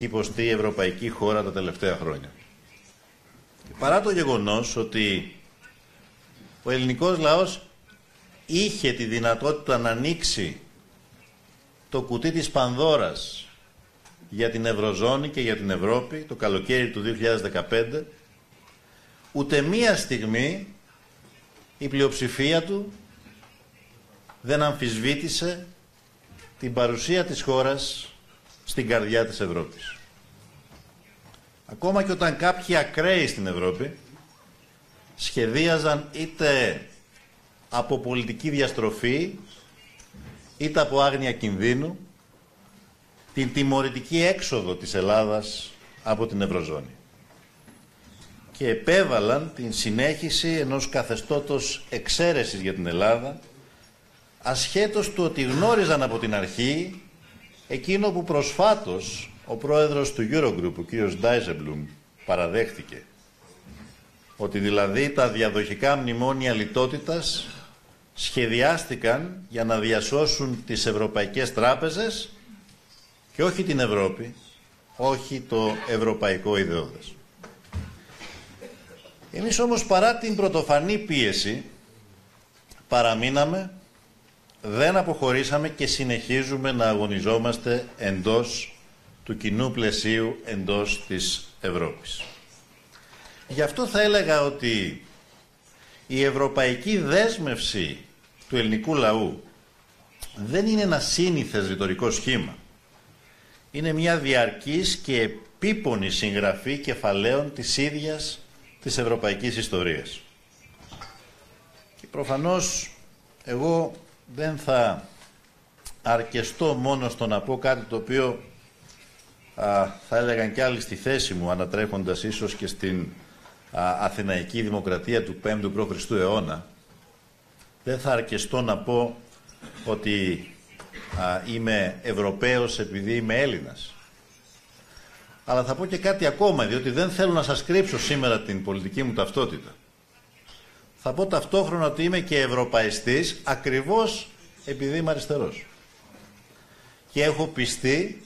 υποστεί η ευρωπαϊκή χώρα τα τελευταία χρόνια. Παρά το γεγονός ότι ο ελληνικός λαός είχε τη δυνατότητα να ανοίξει το κουτί της Πανδώρας για την Ευρωζώνη και για την Ευρώπη το καλοκαίρι του 2015, ούτε μία στιγμή η πλειοψηφία του δεν αμφισβήτησε την παρουσία της χώρας στην καρδιά της Ευρώπης. Ακόμα και όταν κάποιοι ακραίοι στην Ευρώπη σχεδίαζαν είτε από πολιτική διαστροφή είτε από άγνοια κινδύνου την τιμωρητική έξοδο της Ελλάδας από την Ευρωζώνη και επέβαλαν την συνέχιση ενός καθεστώτος εξαίρεσης για την Ελλάδα ασχέτως του ότι γνώριζαν από την αρχή εκείνο που προσφάτως ο πρόεδρος του Eurogroup, ο κύριος Ντάιζεμπλουμ, παραδέχτηκε. Ότι δηλαδή τα διαδοχικά μνημόνια λιτότητας σχεδιάστηκαν για να διασώσουν τις ευρωπαϊκές τράπεζες και όχι την Ευρώπη, όχι το ευρωπαϊκό ιδεώδες. Εμείς όμως παρά την πρωτοφανή πίεση παραμείναμε, δεν αποχωρήσαμε και συνεχίζουμε να αγωνιζόμαστε εντός του κοινού πλαισίου εντός της Ευρώπης. Γι' αυτό θα έλεγα ότι η ευρωπαϊκή δέσμευση του ελληνικού λαού δεν είναι ένα σύνηθες ρητορικό σχήμα. Είναι μια διαρκής και επίπονη συγγραφή κεφαλαίων της ίδιας της ευρωπαϊκής ιστορίας. Και προφανώς εγώ δεν θα αρκεστώ μόνο στο να πω κάτι το οποίο θα έλεγαν κι άλλοι στη θέση μου, ανατρέχοντας ίσως και στην Αθηναϊκή Δημοκρατία του 5ου π.Χ. αιώνα, δεν θα αρκεστώ να πω ότι είμαι Ευρωπαίος επειδή είμαι Έλληνας. Αλλά θα πω και κάτι ακόμα, διότι δεν θέλω να σας κρύψω σήμερα την πολιτική μου ταυτότητα. Θα πω ταυτόχρονα ότι είμαι και ευρωπαϊστής ακριβώς επειδή είμαι αριστερός. Και έχω πιστεί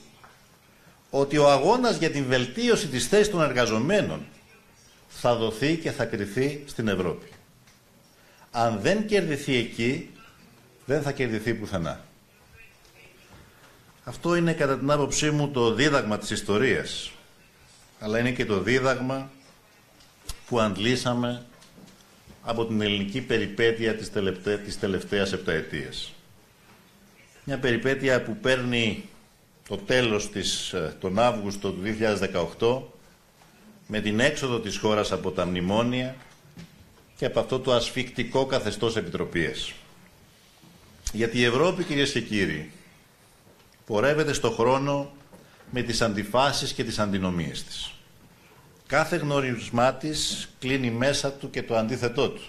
ότι ο αγώνας για την βελτίωση της θέσης των εργαζομένων θα δοθεί και θα κριθεί στην Ευρώπη. Αν δεν κερδιθεί εκεί, δεν θα κερδιθεί πουθενά. Αυτό είναι κατά την άποψή μου το δίδαγμα της ιστορίας, αλλά είναι και το δίδαγμα που αντλήσαμε από την ελληνική περιπέτεια της, τελευταίας, της τελευταίας επταετίας. Μια περιπέτεια που παίρνει το τέλος της, ε, τον Αύγουστο του 2018 με την έξοδο της χώρας από τα μνημόνια και από αυτό το ασφικτικό καθεστώς επιτροπίες. Γιατί η Ευρώπη, κυρίες και κύριοι, πορεύεται στο χρόνο με τις αντιφάσεις και τις αντινομίες της. Κάθε γνωρισμά της κλείνει μέσα του και το αντίθετό του.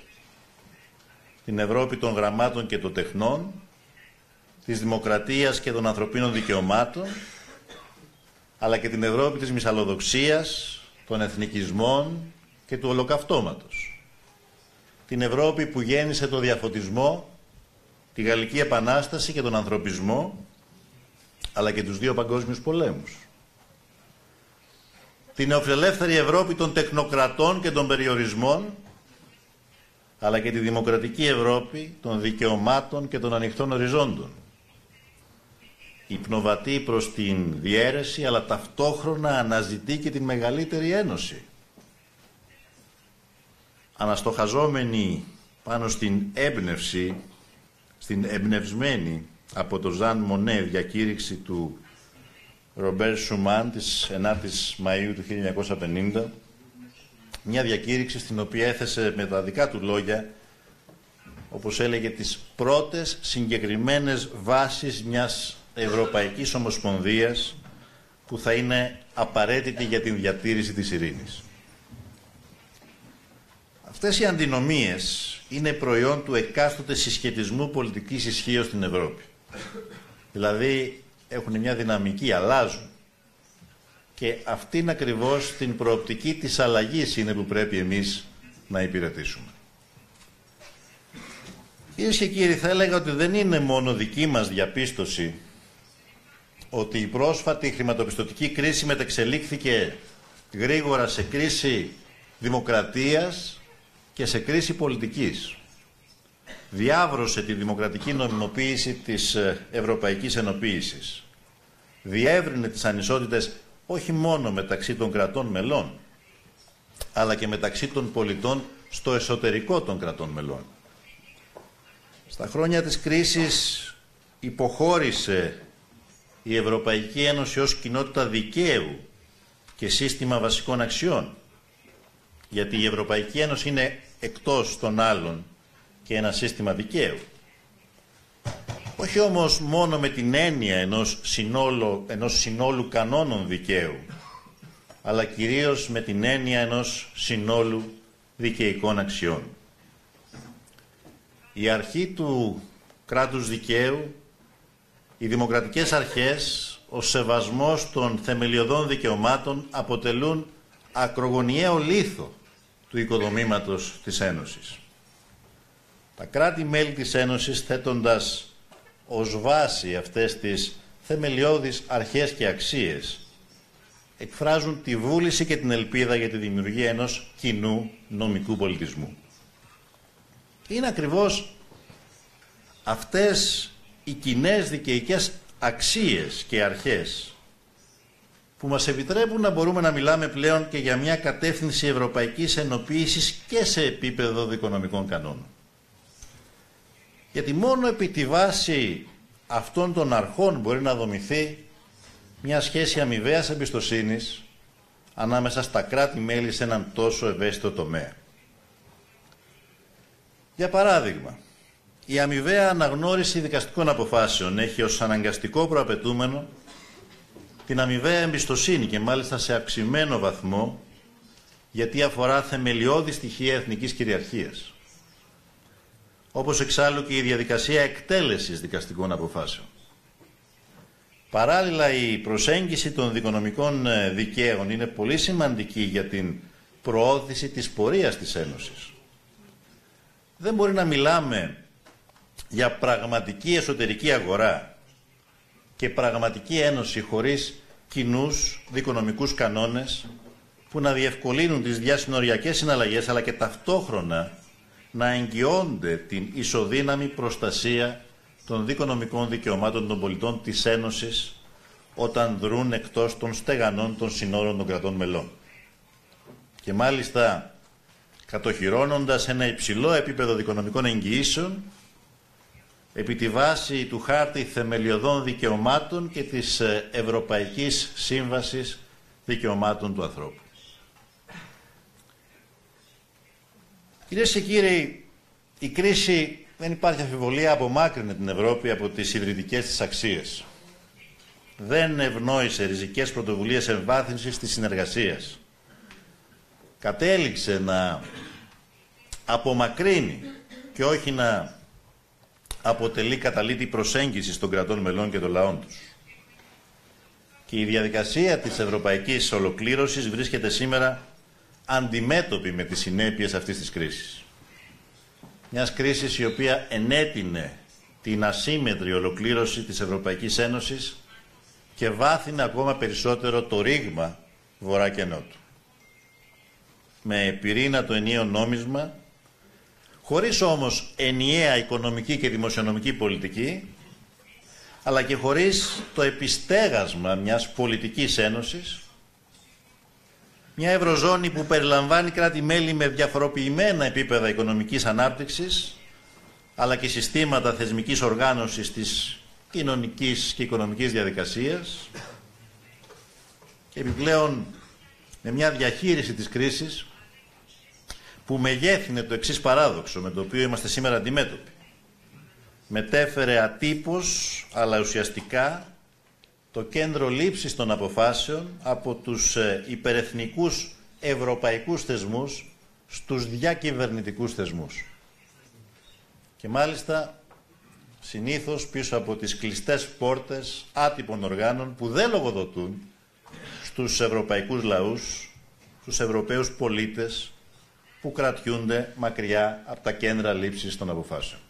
Την Ευρώπη των γραμμάτων και των τεχνών, της δημοκρατίας και των ανθρωπίνων δικαιωμάτων, αλλά και την Ευρώπη της μυσαλλοδοξίας, των εθνικισμών και του ολοκαυτώματος. Την Ευρώπη που γέννησε το διαφωτισμό, τη Γαλλική Επανάσταση και τον ανθρωπισμό, αλλά και τους δύο παγκόσμιους πολέμους. Την νεοφιλελεύθερη Ευρώπη των τεχνοκρατών και των περιορισμών, αλλά και τη δημοκρατική Ευρώπη των δικαιωμάτων και των ανοιχτών οριζόντων υπνοβατεί προς την διέρεση, αλλά ταυτόχρονα αναζητεί και την μεγαλύτερη ένωση. Αναστοχαζόμενη πάνω στην έμπνευση, στην εμπνευσμένη από το Ζαν Μονέ διακήρυξη του Ρομπέρ Σουμάν της 9ης Μαΐου του 1950, μια διακήρυξη στην οποία έθεσε με τα δικά του λόγια όπως έλεγε, τις πρώτες συγκεκριμένες βάσεις μιας Ευρωπαϊκής Ομοσπονδίας που θα είναι απαραίτητη για την διατήρηση της ειρήνης. Αυτές οι αντινομίες είναι προϊόν του εκάστοτε συσχετισμού πολιτικής ισχύω στην Ευρώπη. Δηλαδή έχουν μια δυναμική, αλλάζουν. Και αυτήν ακριβώς την προοπτική της αλλαγής είναι που πρέπει εμείς να υπηρετήσουμε. Κυρίες και κύριοι, θα έλεγα ότι δεν είναι μόνο δική μας διαπίστωση ότι η πρόσφατη χρηματοπιστωτική κρίση μεταξελίχθηκε γρήγορα σε κρίση δημοκρατίας και σε κρίση πολιτικής. Διάβρωσε τη δημοκρατική νομιμοποίηση της ε, ευρωπαϊκής ενοποίησης. Διεύρυνε τις ανισότητες όχι μόνο μεταξύ των κρατών μελών, αλλά και μεταξύ των πολιτών στο εσωτερικό των κρατών μελών. Στα χρόνια της κρίσης υποχώρησε η Ευρωπαϊκή Ένωση ως κοινότητα δικαίου και σύστημα βασικών αξιών. Γιατί η Ευρωπαϊκή Ένωση είναι εκτός των άλλων και ένα σύστημα δικαίου. Όχι όμως μόνο με την έννοια ενός συνόλου, ενός συνόλου κανόνων δικαίου, αλλά κυρίως με την έννοια ενός συνόλου δικαιικών αξιών. Η αρχή του κράτους δικαίου, οι δημοκρατικές αρχές, ο σεβασμός των θεμελιωδών δικαιωμάτων αποτελούν ακρογωνιαίο λίθο του οικοδομήματος της Ένωσης. Τα κράτη-μέλη της Ένωσης θέτοντας ως βάση αυτές τις θεμελιώδεις αρχές και αξίες εκφράζουν τη βούληση και την ελπίδα για τη δημιουργία ενός κοινού νομικού πολιτισμού. Είναι ακριβώς αυτές οι κοινές δικαιικές αξίες και αρχές που μας επιτρέπουν να μπορούμε να μιλάμε πλέον και για μια κατεύθυνση ευρωπαϊκής ενοποίησης και σε επίπεδο δικονομικών κανόνων. Γιατί μόνο επί τη βάση αυτών των αρχών μπορεί να δομηθεί μια σχέση αμοιβαίας εμπιστοσύνης ανάμεσα στα κράτη-μέλη σε έναν τόσο ευαίσθητο τομέα. Για παράδειγμα, η αμοιβαία αναγνώριση δικαστικών αποφάσεων έχει ως αναγκαστικό προαπαιτούμενο την αμοιβαία εμπιστοσύνη και μάλιστα σε αυξημένο βαθμό γιατί αφορά θεμελιώδη στοιχεία εθνικής κυριαρχίας. Όπως εξάλλου και η διαδικασία εκτέλεσης δικαστικών αποφάσεων. Παράλληλα η προσέγγιση των δικονομικών ε, δικαίων είναι πολύ σημαντική για την προώθηση της πορείας της Ένωσης. Δεν μπορεί να μιλάμε για πραγματική εσωτερική αγορά και πραγματική ένωση χωρίς κοινούς δικονομικούς κανόνες που να διευκολύνουν τις διασυνοριακές συναλλαγές αλλά και ταυτόχρονα να εγγυώνται την ισοδύναμη προστασία των δικονομικών δικαιωμάτων των πολιτών της Ένωσης όταν δρούν εκτός των στεγανών των συνόρων των κρατών μελών. Και μάλιστα κατοχυρώνοντας ένα υψηλό επίπεδο δικονομικών εγγυήσεων επί τη βάση του χάρτη θεμελιωδών δικαιωμάτων και της ε, Ευρωπαϊκής Σύμβασης Δικαιωμάτων του Ανθρώπου. Κυρίες και κύριοι, η κρίση δεν υπάρχει αμφιβολία απομάκρυνε την Ευρώπη από τις ιδρυτικές της αξίες. Δεν ευνόησε ριζικές πρωτοβουλίες εμβάθυνσης της συνεργασίας. Κατέληξε να απομακρύνει και όχι να αποτελεί καταλήτη προσέγγιση των κρατών μελών και των λαών τους. Και η διαδικασία της ευρωπαϊκής ολοκλήρωσης βρίσκεται σήμερα αντιμέτωπη με τις συνέπειες αυτής της κρίσης. Μιας κρίσης η οποία ενέτεινε την ασύμετρη ολοκλήρωση της Ευρωπαϊκής Ένωσης και βάθυνε ακόμα περισσότερο το ρήγμα βορρά και νότου. Με πυρήνα το ενίο νόμισμα χωρίς όμως ενιαία οικονομική και δημοσιονομική πολιτική, αλλά και χωρίς το επιστέγασμα μιας πολιτικής ένωσης, μια ευρωζώνη που περιλαμβάνει κράτη-μέλη με διαφοροποιημένα επίπεδα οικονομικής ανάπτυξης, αλλά και συστήματα θεσμικής οργάνωσης της κοινωνικής και οικονομικής διαδικασίας και επιπλέον με μια διαχείριση της κρίσης που μεγέθυνε το εξής παράδοξο με το οποίο είμαστε σήμερα αντιμέτωποι. Μετέφερε ατύπως, αλλά ουσιαστικά, το κέντρο λήψης των αποφάσεων από τους ε, υπερεθνικούς ευρωπαϊκούς θεσμούς στους διακυβερνητικούς θεσμούς. Και μάλιστα συνήθως πίσω από τις κλειστές πόρτες άτυπων οργάνων που δεν λογοδοτούν στους ευρωπαϊκούς λαούς, στους ευρωπαίους πολίτες, που κρατιούνται μακριά από τα κέντρα λήψης των αποφάσεων.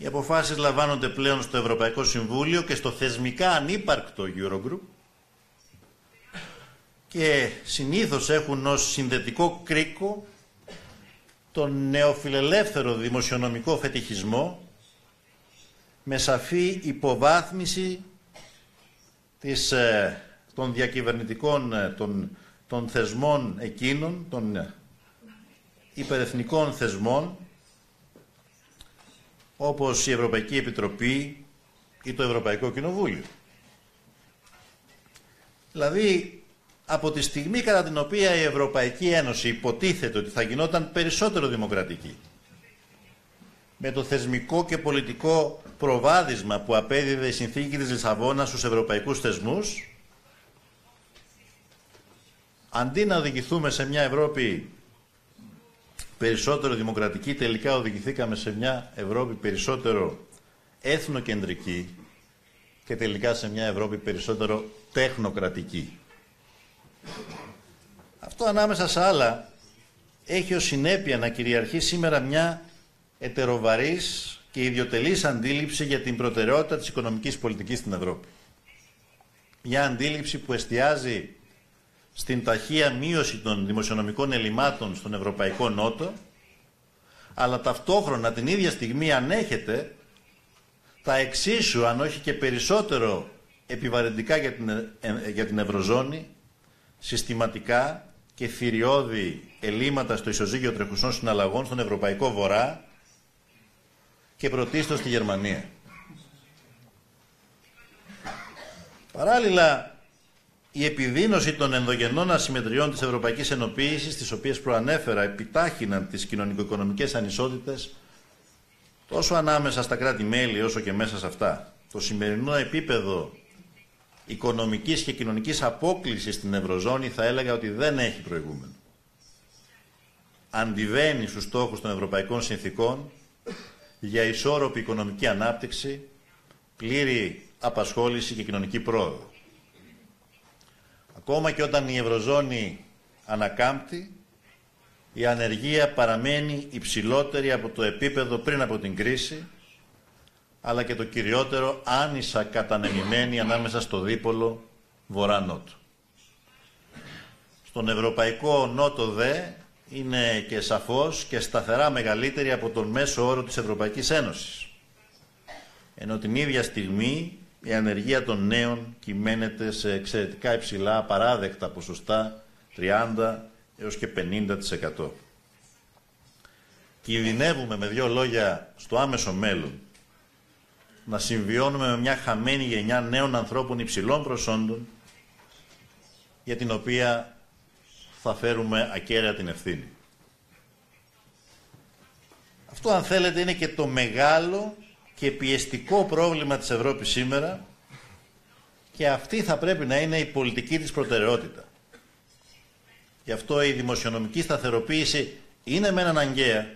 Οι αποφάσεις λαμβάνονται πλέον στο Ευρωπαϊκό Συμβούλιο και στο θεσμικά ανύπαρκτο Eurogroup και συνήθως έχουν ως συνδετικό κρίκο τον νεοφιλελεύθερο δημοσιονομικό φετιχισμό με σαφή υποβάθμιση της, ε, των διακυβερνητικών ε, των, των θεσμών εκείνων, των υπερεθνικών θεσμών όπως η Ευρωπαϊκή Επιτροπή ή το Ευρωπαϊκό Κοινοβούλιο. Δηλαδή, από τη στιγμή κατά την οποία η Ευρωπαϊκή Ένωση υποτίθεται ότι θα γινόταν περισσότερο δημοκρατική, με το θεσμικό και πολιτικό προβάδισμα που απέδιδε η συνθήκη της Λισαβόνας στους ευρωπαϊκούς θεσμούς, αντί να οδηγηθούμε σε μια Ευρώπη περισσότερο δημοκρατική, τελικά οδηγηθήκαμε σε μια Ευρώπη περισσότερο έθνοκεντρική και τελικά σε μια Ευρώπη περισσότερο τεχνοκρατική. Αυτό ανάμεσα σε άλλα έχει ως συνέπεια να κυριαρχεί σήμερα μια ετεροβαρής και ιδιωτελής αντίληψη για την προτεραιότητα της οικονομικής πολιτικής στην Ευρώπη. Μια αντίληψη που εστιάζει στην ταχεία μείωση των δημοσιονομικών ελλημάτων στον Ευρωπαϊκό Νότο, αλλά ταυτόχρονα την ίδια στιγμή ανέχεται τα εξίσου, αν όχι και περισσότερο επιβαρυντικά για την, ε, ε, για την Ευρωζώνη, συστηματικά και θηριώδη ελλείμματα στο ισοζύγιο τρεχουσών συναλλαγών στον Ευρωπαϊκό Βορρά και πρωτίστως στη Γερμανία. Παράλληλα, η επιδείνωση των ενδογενών ασυμμετριών της Ευρωπαϊκής Ενοποίησης, τις οποίες προανέφερα, επιτάχυναν τις κοινωνικο-οικονομικές ανισότητες τόσο ανάμεσα στα κράτη-μέλη όσο και μέσα σε αυτά. Το σημερινό επίπεδο οικονομικής και κοινωνικής απόκλησης στην Ευρωζώνη θα έλεγα ότι δεν έχει προηγούμενο. Αντιβαίνει στους στόχους των ευρωπαϊκών συνθήκων για ισόρροπη οικονομική ανάπτυξη, πλήρη απασχόληση και κοινωνική πρόοδο. Ακόμα και όταν η Ευρωζώνη ανακάμπτει, η ανεργία παραμένει υψηλότερη από το επίπεδο πριν από την κρίση, αλλά και το κυριότερο άνισα κατανεμημένη ανάμεσα στο δίπολο βορρά-νότο. Στον Ευρωπαϊκό Νότο δε είναι και σαφώς και σταθερά μεγαλύτερη από τον μέσο όρο της Ευρωπαϊκής Ένωσης. Ενώ την ίδια στιγμή η ανεργία των νέων κυμαίνεται σε εξαιρετικά υψηλά παράδεκτα ποσοστά 30 έως και 50%. Κινδυνεύουμε με δύο λόγια στο άμεσο μέλλον να συμβιώνουμε με μια χαμένη γενιά νέων ανθρώπων υψηλών προσόντων για την οποία θα φέρουμε ακέραια την ευθύνη. Αυτό αν θέλετε είναι και το μεγάλο και πιεστικό πρόβλημα της Ευρώπης σήμερα και αυτή θα πρέπει να είναι η πολιτική της προτεραιότητα. Γι' αυτό η δημοσιονομική σταθεροποίηση είναι μεν αναγκαία,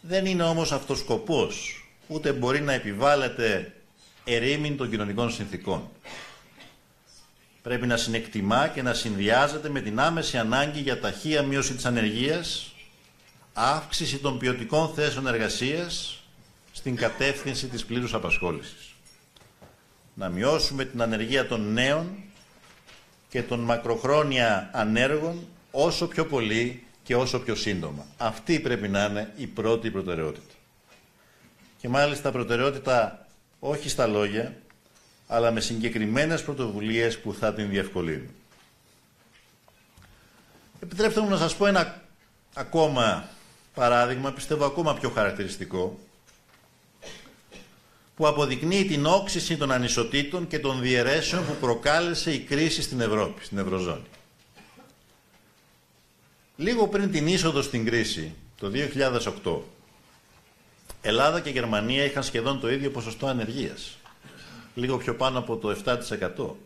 δεν είναι όμως αυτός σκοπός, ούτε μπορεί να επιβάλλεται ερήμην των κοινωνικών συνθήκων. Πρέπει να συνεκτιμά και να συνδυάζεται με την άμεση ανάγκη για ταχεία μείωση της ανεργίας, αύξηση των ποιοτικών θέσεων εργασίας στην κατεύθυνση της πλήρους απασχόλησης. Να μειώσουμε την ανεργία των νέων και των μακροχρόνια ανέργων όσο πιο πολύ και όσο πιο σύντομα. Αυτή πρέπει να είναι η πρώτη προτεραιότητα. Και μάλιστα προτεραιότητα όχι στα λόγια, αλλά με συγκεκριμένες πρωτοβουλίες που θα την διευκολύνουν. Επιτρέψτε μου να σας πω ένα ακόμα παράδειγμα, πιστεύω ακόμα πιο χαρακτηριστικό, που αποδεικνύει την όξυση των ανισοτήτων και των διαιρέσεων που προκάλεσε η κρίση στην Ευρώπη, στην Ευρωζώνη. Λίγο πριν την είσοδο στην κρίση, το 2008, Ελλάδα και Γερμανία είχαν σχεδόν το ίδιο ποσοστό ανεργίας. Λίγο πιο πάνω από το 7%.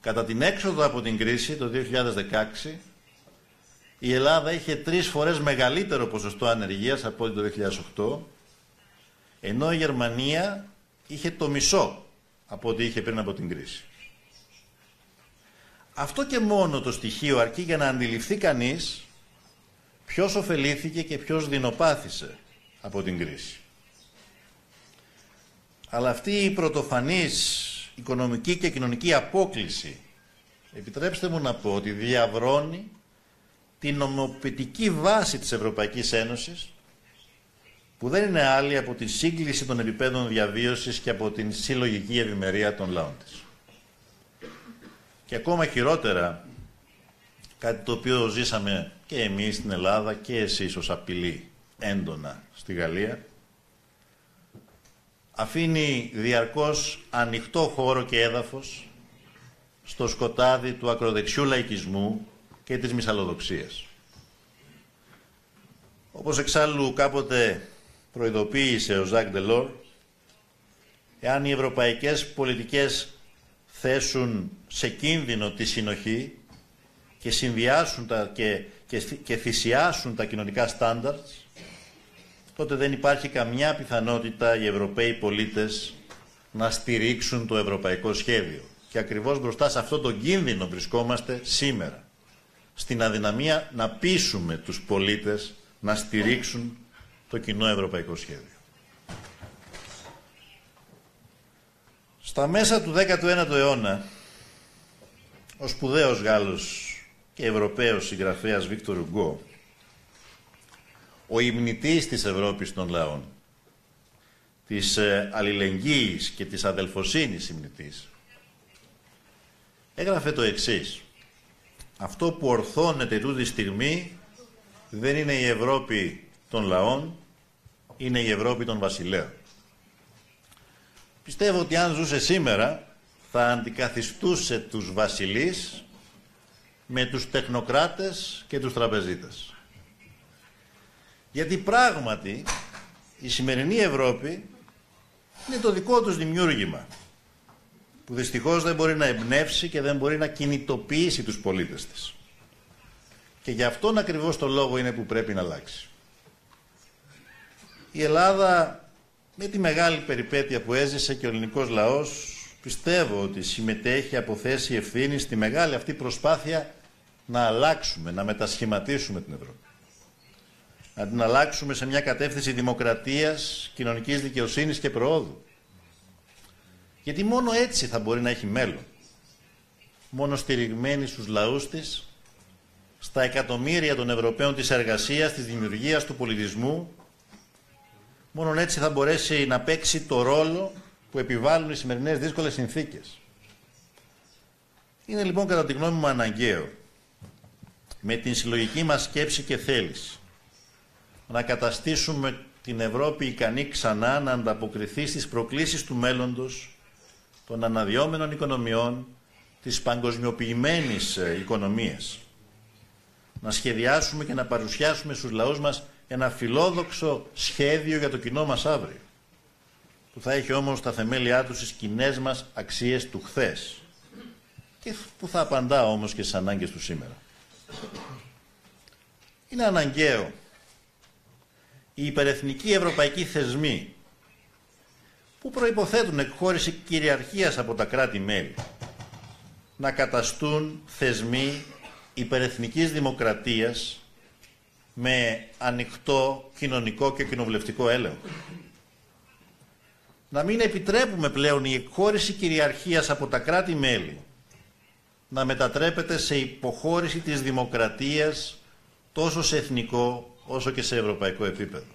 Κατά την έξοδο από την κρίση το 2016, η Ελλάδα είχε τρεις φορές μεγαλύτερο ποσοστό ανεργίας από το 2008 ενώ η Γερμανία είχε το μισό από ό,τι είχε πριν από την κρίση. Αυτό και μόνο το στοιχείο αρκεί για να αντιληφθεί κανείς ποιος ωφελήθηκε και ποιος δεινοπάθησε από την κρίση. Αλλά αυτή η πρωτοφανής οικονομική και κοινωνική απόκληση, επιτρέψτε μου να πω ότι διαβρώνει την νομοποιητική βάση της Ευρωπαϊκής Ένωσης που δεν είναι άλλη από τη σύγκληση των επιπέδων διαβίωσης και από την συλλογική ευημερία των λαών της. Και ακόμα χειρότερα, κάτι το οποίο ζήσαμε και εμείς στην Ελλάδα και εσείς ως απειλή έντονα στη Γαλλία, αφήνει διαρκώς ανοιχτό χώρο και έδαφος στο σκοτάδι του ακροδεξιού λαϊκισμού και της μυσαλλοδοξίας. Όπως εξάλλου κάποτε προειδοποίησε ο Ζακ Ντελόρ, εάν οι ευρωπαϊκές πολιτικές θέσουν σε κίνδυνο τη συνοχή και συνδυάσουν τα, και, και, και θυσιάσουν τα κοινωνικά στάνταρτς, τότε δεν υπάρχει καμιά πιθανότητα οι Ευρωπαίοι πολίτες να στηρίξουν το ευρωπαϊκό σχέδιο. Και ακριβώς μπροστά σε αυτό τον κίνδυνο βρισκόμαστε σήμερα. Στην αδυναμία να πείσουμε τους πολίτες να στηρίξουν το κοινό ευρωπαϊκό σχέδιο. Στα μέσα του 19ου αιώνα, ο σπουδαίος Γάλλος και Ευρωπαίος συγγραφέας Βίκτορ Ουγκό, ο υμνητής της Ευρώπης των λαών, της ε, αλληλεγγύης και της αδελφοσύνης υμνητής, έγραφε το εξής. Αυτό που ορθώνεται τούτη στιγμή δεν είναι η Ευρώπη των λαών, είναι η Ευρώπη των βασιλέων. Πιστεύω ότι αν ζούσε σήμερα θα αντικαθιστούσε τους βασιλείς με τους τεχνοκράτες και τους τραπεζίτες. Γιατί πράγματι η σημερινή Ευρώπη είναι το δικό τους δημιούργημα που δυστυχώς δεν μπορεί να εμπνεύσει και δεν μπορεί να κινητοποιήσει τους πολίτες της. Και γι' αυτόν ακριβώς το λόγο είναι που πρέπει να αλλάξει. Η Ελλάδα με τη μεγάλη περιπέτεια που έζησε και ο ελληνικός λαός πιστεύω ότι συμμετέχει από θέση ευθύνη στη μεγάλη αυτή προσπάθεια να αλλάξουμε, να μετασχηματίσουμε την Ευρώπη να την αλλάξουμε σε μια κατεύθυνση δημοκρατίας, κοινωνικής δικαιοσύνης και προόδου. Γιατί μόνο έτσι θα μπορεί να έχει μέλλον. Μόνο στηριγμένη στους λαούς της, στα εκατομμύρια των Ευρωπαίων της εργασίας, της δημιουργίας, του πολιτισμού, μόνο έτσι θα μπορέσει να παίξει το ρόλο που επιβάλλουν οι σημερινές δύσκολες συνθήκες. Είναι λοιπόν κατά τη γνώμη μου αναγκαίο με την συλλογική μας σκέψη και θέληση να καταστήσουμε την Ευρώπη ικανή ξανά να ανταποκριθεί στις προκλήσεις του μέλλοντος των αναδυόμενων οικονομιών, της παγκοσμιοποιημένης ε, οικονομίας. Να σχεδιάσουμε και να παρουσιάσουμε στους λαούς μας ένα φιλόδοξο σχέδιο για το κοινό μας αύριο, που θα έχει όμως τα θεμέλια του στις κοινές μας αξίες του χθες και που θα απαντά όμως και στις ανάγκες του σήμερα. Είναι αναγκαίο οι υπερεθνικοί ευρωπαϊκοί θεσμοί που προϋποθέτουν εκχώρηση κυριαρχίας από τα κράτη-μέλη να καταστούν θεσμοί υπερεθνικής δημοκρατίας με ανοιχτό κοινωνικό και κοινοβουλευτικό έλεγχο. Να μην επιτρέπουμε πλέον η εκχώρηση κυριαρχίας από τα κράτη-μέλη να μετατρέπεται σε υποχώρηση της δημοκρατίας τόσο σε εθνικό όσο και σε ευρωπαϊκό επίπεδο.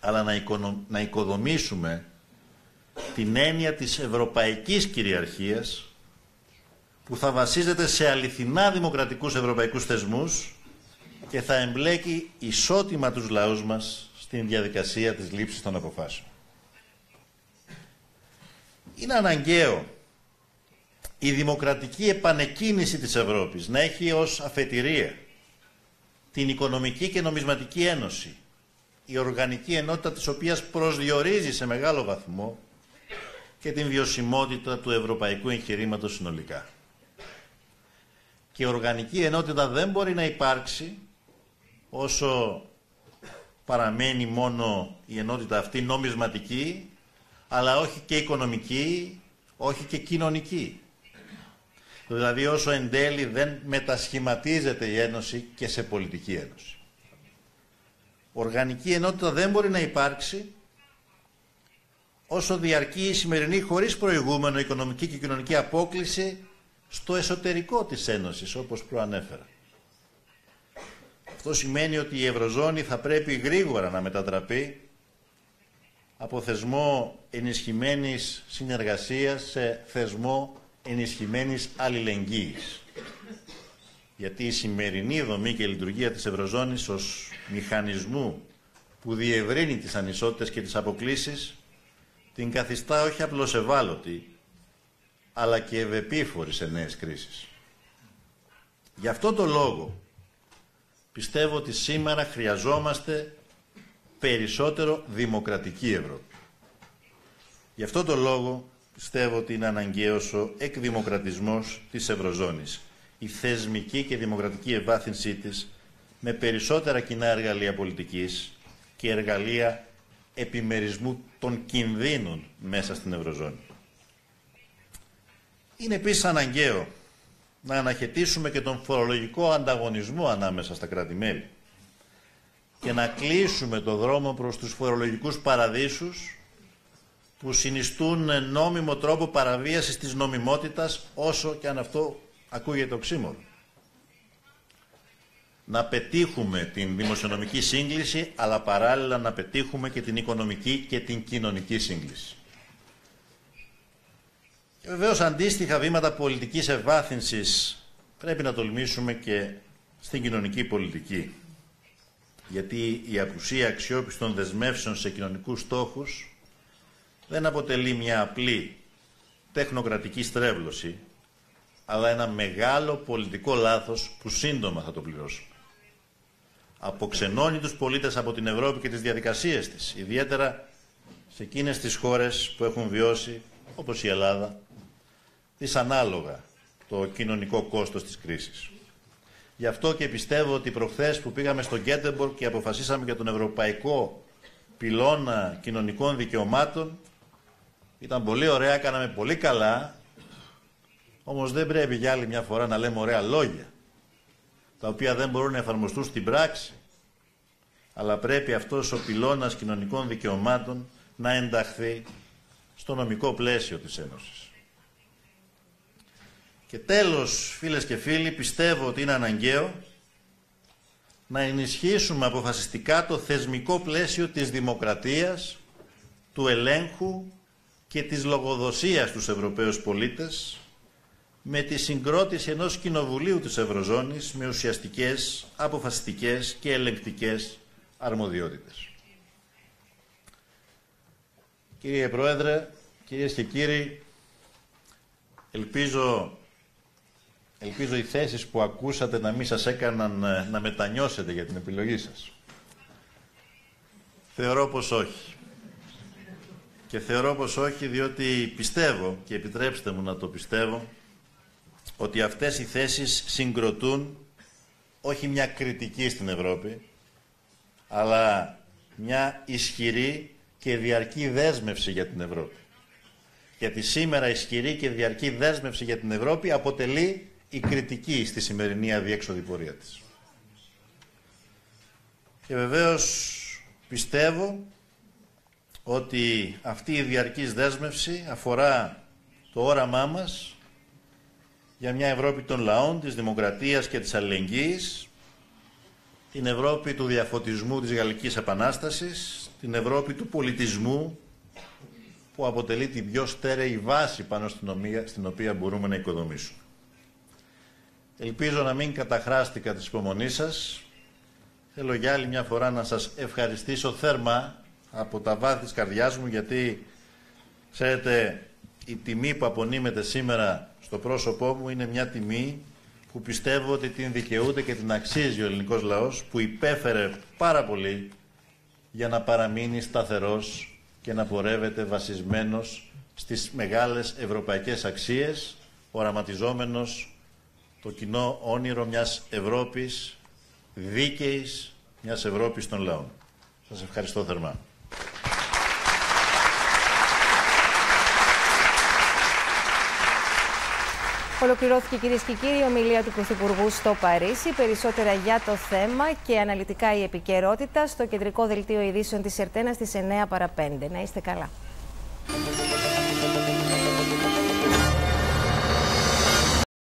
Αλλά να, να οικοδομήσουμε την έννοια της ευρωπαϊκής κυριαρχίας που θα βασίζεται σε αληθινά δημοκρατικούς ευρωπαϊκούς θεσμούς και θα εμπλέκει ισότιμα τους λαούς μας στην διαδικασία της λήψης των αποφάσεων. Είναι αναγκαίο η δημοκρατική επανεκκίνηση της Ευρώπης να έχει ως αφετηρία την Οικονομική και Νομισματική Ένωση, η οργανική ενότητα της οποίας προσδιορίζει σε μεγάλο βαθμό και την βιωσιμότητα του ευρωπαϊκού εγχειρήματος συνολικά. Και η οργανική ενότητα δεν μπορεί να υπάρξει όσο παραμένει μόνο η ενότητα αυτή νομισματική, αλλά όχι και οικονομική, όχι και κοινωνική. Δηλαδή όσο εν τέλει δεν μετασχηματίζεται η Ένωση και σε πολιτική ένωση. Οργανική ενότητα δεν μπορεί να υπάρξει όσο διαρκεί η σημερινή χωρίς προηγούμενο οικονομική και κοινωνική απόκληση στο εσωτερικό της Ένωσης, όπως προανέφερα. Αυτό σημαίνει ότι η Ευρωζώνη θα πρέπει γρήγορα να μετατραπεί από θεσμό ενισχυμένης συνεργασίας σε θεσμό ενισχυμένης αλληλεγγύης. Γιατί η σημερινή δομή και λειτουργία της Ευρωζώνης ως μηχανισμού που διευρύνει τις ανισότητες και τις αποκλίσεις την καθιστά όχι απλώς ευάλωτη, αλλά και ευεπίφορη σε νέες κρίσεις. Γι' αυτό το λόγο πιστεύω ότι σήμερα χρειαζόμαστε περισσότερο δημοκρατική Ευρώπη. Γι' αυτό το λόγο πιστεύω ότι είναι αναγκαίος ο εκδημοκρατισμός της Ευρωζώνης, η θεσμική και δημοκρατική ευάθυνσή της με περισσότερα κοινά εργαλεία πολιτικής και εργαλεία επιμερισμού των κινδύνων μέσα στην Ευρωζώνη. Είναι επίσης αναγκαίο να αναχαιτήσουμε και τον φορολογικό ανταγωνισμό ανάμεσα στα κράτη-μέλη και να κλείσουμε το δρόμο προς τους φορολογικούς παραδείσους που συνιστούν νόμιμο τρόπο παραβίασης της νομιμότητας όσο και αν αυτό ακούγεται οξύμορο να πετύχουμε την δημοσιονομική σύγκληση, αλλά παράλληλα να πετύχουμε και την οικονομική και την κοινωνική σύγκληση. Και βεβαίως αντίστοιχα βήματα πολιτικής ευάθυνσης πρέπει να τολμήσουμε και στην κοινωνική πολιτική. Γιατί η απουσία αξιόπιστων δεσμεύσεων σε κοινωνικούς στόχους δεν αποτελεί μια απλή τεχνοκρατική στρέβλωση, αλλά ένα μεγάλο πολιτικό λάθος που σύντομα θα το πληρώσουμε αποξενώνει τους πολίτες από την Ευρώπη και τις διαδικασίες της, ιδιαίτερα σε εκείνες τις χώρες που έχουν βιώσει, όπως η Ελλάδα, δυσανάλογα το κοινωνικό κόστος της κρίσης. Γι' αυτό και πιστεύω ότι προχθές που πήγαμε στο Γκέντεμπορ και αποφασίσαμε για τον Ευρωπαϊκό Πυλώνα Κοινωνικών Δικαιωμάτων, ήταν πολύ ωραία, κάναμε πολύ καλά, όμως δεν πρέπει για άλλη μια φορά να λέμε ωραία λόγια τα οποία δεν μπορούν να εφαρμοστούν στην πράξη, αλλά πρέπει αυτός ο πυλώνας κοινωνικών δικαιωμάτων να ενταχθεί στο νομικό πλαίσιο της Ένωσης. Και τέλος, φίλες και φίλοι, πιστεύω ότι είναι αναγκαίο να ενισχύσουμε αποφασιστικά το θεσμικό πλαίσιο της δημοκρατίας, του ελέγχου και της λογοδοσίας στους Ευρωπαίους πολίτες, με τη συγκρότηση ενός κοινοβουλίου της Ευρωζώνης με ουσιαστικές, αποφασιστικές και ελεγκτικές αρμοδιότητες. Κύριε Πρόεδρε, κυρίες και κύριοι, ελπίζω, ελπίζω οι θέσεις που ακούσατε να μην σας έκαναν ε, να μετανιώσετε για την επιλογή σας. Θεωρώ πως όχι. Και θεωρώ πως όχι διότι πιστεύω, και επιτρέψτε μου να το πιστεύω, ότι αυτές οι θέσεις συγκροτούν όχι μια κριτική στην Ευρώπη, αλλά μια ισχυρή και διαρκή δέσμευση για την Ευρώπη. Γιατί σήμερα ισχυρή και διαρκή δέσμευση για την Ευρώπη αποτελεί η κριτική στη σημερινή αδιέξοδη πορεία της. Και βεβαίως πιστεύω ότι αυτή η διαρκής δέσμευση αφορά το όραμά μας για μια Ευρώπη των λαών, της δημοκρατίας και της αλληλεγγύης, την Ευρώπη του διαφωτισμού της Γαλλικής Επανάστασης, την Ευρώπη του πολιτισμού που αποτελεί την πιο στέρεη βάση πάνω στην οποία, στην οποία μπορούμε να οικοδομήσουμε. Ελπίζω να μην καταχράστηκα της υπομονής σας. Θέλω για άλλη μια φορά να σας ευχαριστήσω θέρμα από τα βάθη της καρδιάς μου γιατί, ξέρετε, η τιμή που απονείμεται σήμερα στο πρόσωπό μου είναι μια τιμή που πιστεύω ότι την δικαιούται και την αξίζει ο ελληνικός λαός που υπέφερε πάρα πολύ για να παραμείνει σταθερός και να πορεύεται βασισμένος στις μεγάλες ευρωπαϊκές αξίες, οραματιζόμενος το κοινό όνειρο μιας Ευρώπης δίκαιης, μιας Ευρώπης των λαών. Σας ευχαριστώ θερμά. Ολοκληρώθηκε κυρίες και κύριοι η ομιλία του Πρωθυπουργού στο Παρίσι. Περισσότερα για το θέμα και αναλυτικά η επικαιρότητα στο κεντρικό δελτίο ειδήσεων της Ερτένα στις 9 παρα 5. Να είστε καλά.